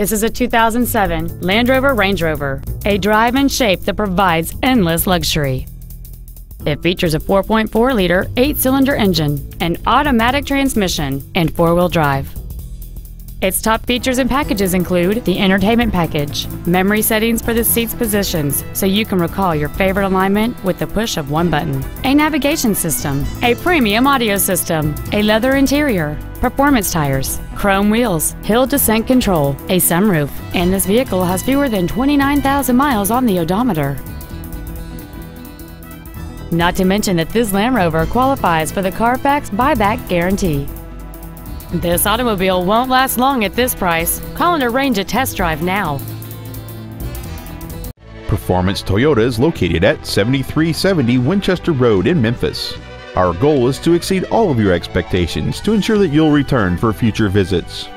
This is a 2007 Land Rover Range Rover, a drive and shape that provides endless luxury. It features a 4.4-liter eight-cylinder engine, an automatic transmission, and four-wheel drive. Its top features and packages include the entertainment package, memory settings for the seat's positions so you can recall your favorite alignment with the push of one button, a navigation system, a premium audio system, a leather interior, performance tires, chrome wheels, hill descent control, a sunroof, and this vehicle has fewer than 29,000 miles on the odometer. Not to mention that this Land Rover qualifies for the Carfax buyback guarantee. This automobile won't last long at this price. Call and arrange a test drive now. Performance Toyota is located at 7370 Winchester Road in Memphis. Our goal is to exceed all of your expectations to ensure that you'll return for future visits.